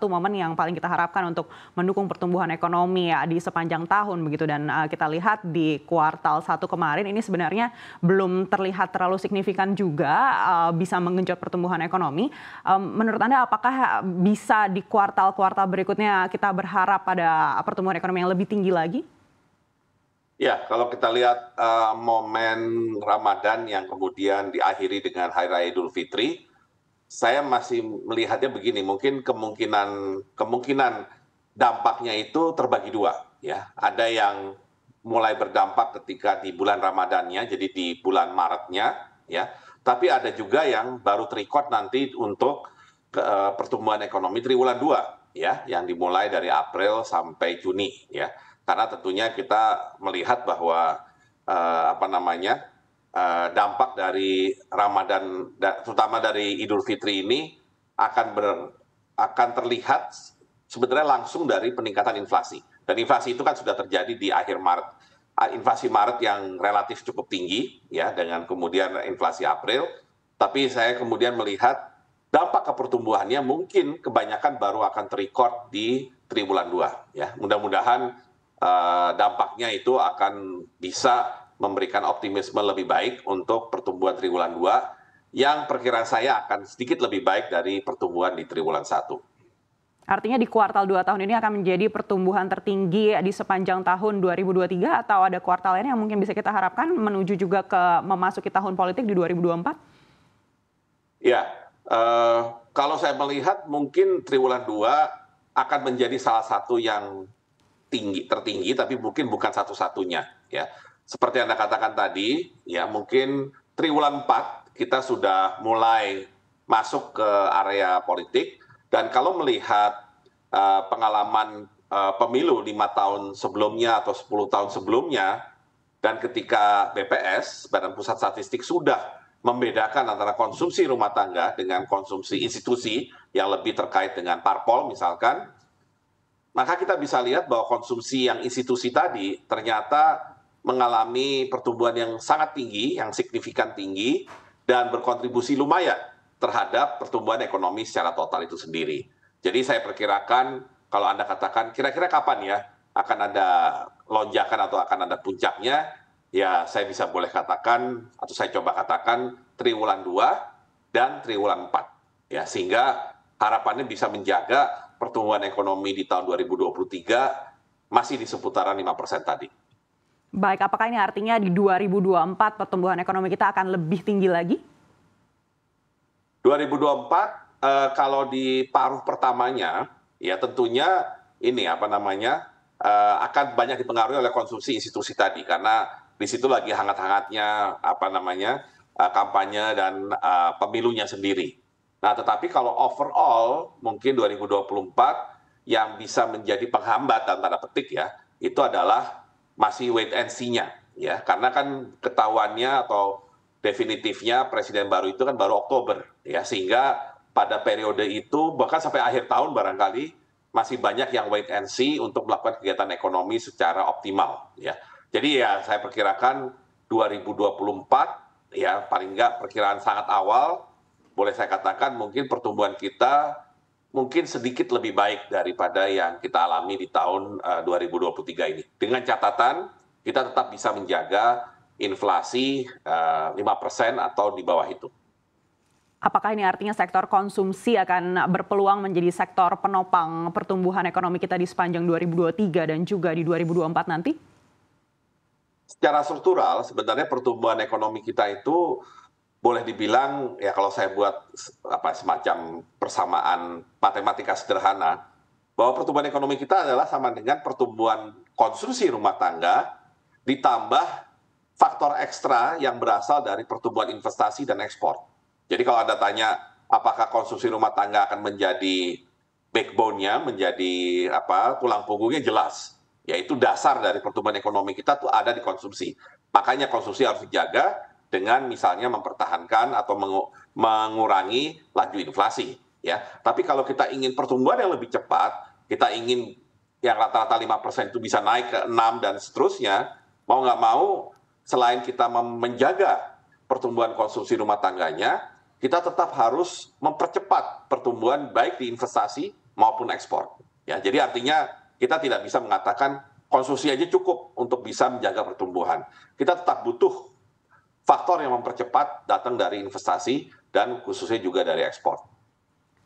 satu momen yang paling kita harapkan untuk mendukung pertumbuhan ekonomi ya di sepanjang tahun begitu dan uh, kita lihat di kuartal satu kemarin ini sebenarnya belum terlihat terlalu signifikan juga uh, bisa menggenjot pertumbuhan ekonomi. Um, menurut Anda apakah bisa di kuartal-kuartal berikutnya kita berharap pada pertumbuhan ekonomi yang lebih tinggi lagi? Ya, kalau kita lihat uh, momen Ramadan yang kemudian diakhiri dengan Hari Raya Idul Fitri, saya masih melihatnya begini, mungkin kemungkinan kemungkinan dampaknya itu terbagi dua, ya. Ada yang mulai berdampak ketika di bulan Ramadannya, jadi di bulan Maretnya, ya. Tapi ada juga yang baru terikot nanti untuk uh, pertumbuhan ekonomi triwulan dua, ya, yang dimulai dari April sampai Juni, ya karena tentunya kita melihat bahwa uh, apa namanya dampak dari Ramadan, terutama dari Idul Fitri ini akan ber, akan terlihat sebenarnya langsung dari peningkatan inflasi. Dan inflasi itu kan sudah terjadi di akhir Maret. Ah, inflasi Maret yang relatif cukup tinggi ya dengan kemudian inflasi April. Tapi saya kemudian melihat dampak ke pertumbuhannya mungkin kebanyakan baru akan terrecord di triwulan 2 ya. Mudah-mudahan uh, dampaknya itu akan bisa memberikan optimisme lebih baik untuk pertumbuhan triwulan 2 yang perkiraan saya akan sedikit lebih baik dari pertumbuhan di triwulan 1. Artinya di kuartal 2 tahun ini akan menjadi pertumbuhan tertinggi di sepanjang tahun 2023 atau ada kuartal lain yang mungkin bisa kita harapkan menuju juga ke memasuki tahun politik di 2024? Ya, uh, kalau saya melihat mungkin triwulan 2 akan menjadi salah satu yang tinggi tertinggi tapi mungkin bukan satu-satunya ya. Seperti Anda katakan tadi, ya mungkin triwulan 4 kita sudah mulai masuk ke area politik. Dan kalau melihat uh, pengalaman uh, pemilu lima tahun sebelumnya atau 10 tahun sebelumnya dan ketika BPS Badan Pusat Statistik sudah membedakan antara konsumsi rumah tangga dengan konsumsi institusi yang lebih terkait dengan parpol misalkan maka kita bisa lihat bahwa konsumsi yang institusi tadi ternyata mengalami pertumbuhan yang sangat tinggi, yang signifikan tinggi, dan berkontribusi lumayan terhadap pertumbuhan ekonomi secara total itu sendiri. Jadi saya perkirakan kalau Anda katakan kira-kira kapan ya akan ada lonjakan atau akan ada puncaknya, ya saya bisa boleh katakan atau saya coba katakan triwulan 2 dan triwulan 4. Ya, sehingga harapannya bisa menjaga pertumbuhan ekonomi di tahun 2023 masih di seputaran 5 persen tadi. Baik, apakah ini artinya di 2024 pertumbuhan ekonomi kita akan lebih tinggi lagi? 2024 eh, kalau di paruh pertamanya ya tentunya ini apa namanya eh, akan banyak dipengaruhi oleh konsumsi institusi tadi karena di situ lagi hangat-hangatnya apa namanya eh, kampanye dan eh, pemilunya sendiri. Nah, tetapi kalau overall mungkin 2024 yang bisa menjadi penghambat tanda petik ya, itu adalah masih wait and see-nya ya. Karena kan ketahuannya atau definitifnya presiden baru itu kan baru Oktober ya sehingga pada periode itu bahkan sampai akhir tahun barangkali masih banyak yang wait and see untuk melakukan kegiatan ekonomi secara optimal ya. Jadi ya saya perkirakan 2024 ya paling enggak perkiraan sangat awal boleh saya katakan mungkin pertumbuhan kita mungkin sedikit lebih baik daripada yang kita alami di tahun uh, eh, 2023 ini. Dengan catatan kita tetap bisa menjaga inflasi uh, eh, 5% atau di bawah itu. Apakah ini artinya sektor konsumsi akan berpeluang menjadi sektor penopang pertumbuhan ekonomi kita di sepanjang 2023 dan juga di 2024 nanti? Secara struktural, sebenarnya pertumbuhan ekonomi kita itu boleh dibilang ya kalau saya buat apa semacam persamaan matematika sederhana bahwa pertumbuhan ekonomi kita adalah sama dengan pertumbuhan konsumsi rumah tangga ditambah faktor ekstra yang berasal dari pertumbuhan investasi dan ekspor. Jadi kalau Anda tanya apakah konsumsi rumah tangga akan menjadi backbone-nya, menjadi apa tulang punggungnya jelas. Yaitu dasar dari pertumbuhan ekonomi kita tuh ada di konsumsi. Makanya konsumsi harus dijaga, dengan misalnya mempertahankan atau mengurangi laju inflasi ya. Tapi kalau kita ingin pertumbuhan yang lebih cepat, kita ingin yang rata-rata 5% itu bisa naik ke 6 dan seterusnya, mau nggak mau selain kita menjaga pertumbuhan konsumsi rumah tangganya, kita tetap harus mempercepat pertumbuhan baik di investasi maupun ekspor. Ya, jadi artinya kita tidak bisa mengatakan konsumsi aja cukup untuk bisa menjaga pertumbuhan. Kita tetap butuh faktor yang mempercepat datang dari investasi dan khususnya juga dari ekspor.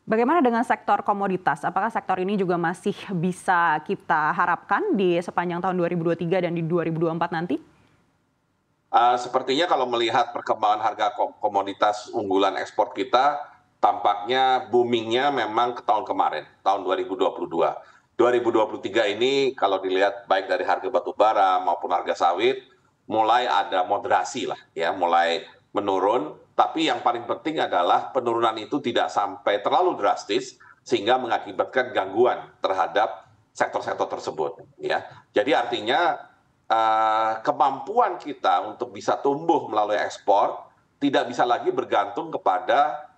Bagaimana dengan sektor komoditas? Apakah sektor ini juga masih bisa kita harapkan di sepanjang tahun 2023 dan di 2024 nanti? Uh, sepertinya kalau melihat perkembangan harga komoditas unggulan ekspor kita, tampaknya boomingnya memang ke tahun kemarin, tahun 2022. 2023 ini kalau dilihat baik dari harga batu bara maupun harga sawit, mulai ada moderasi lah, ya, mulai menurun. Tapi yang paling penting adalah penurunan itu tidak sampai terlalu drastis sehingga mengakibatkan gangguan terhadap sektor-sektor tersebut ya. Jadi artinya uh, kemampuan kita untuk bisa tumbuh melalui ekspor tidak bisa lagi bergantung kepada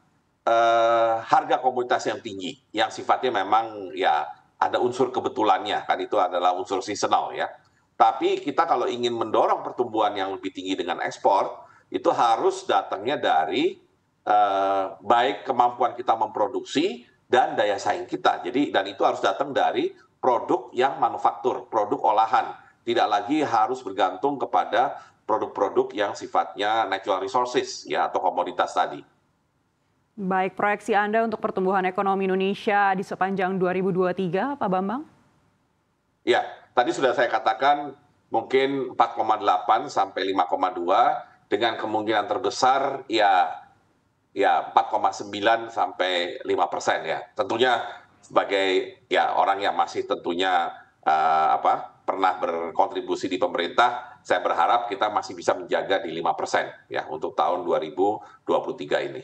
uh, harga komoditas yang tinggi yang sifatnya memang ya ada unsur kebetulannya kan. Itu adalah unsur seasonal ya tapi kita kalau ingin mendorong pertumbuhan yang lebih tinggi dengan ekspor itu harus datangnya dari uh, baik kemampuan kita memproduksi dan daya saing kita. Jadi dan itu harus datang dari produk yang manufaktur, produk olahan. Tidak lagi harus bergantung kepada produk-produk yang sifatnya natural resources ya atau komoditas tadi. Baik, proyeksi Anda untuk pertumbuhan ekonomi Indonesia di sepanjang 2023, Pak Bambang? Ya, tadi sudah saya katakan mungkin 4,8 sampai 5,2 dengan kemungkinan terbesar ya ya 4,9 sampai 5 persen ya. Tentunya sebagai ya orang yang masih tentunya uh, apa pernah berkontribusi di pemerintah, saya berharap kita masih bisa menjaga di 5 persen ya untuk tahun 2023 ini.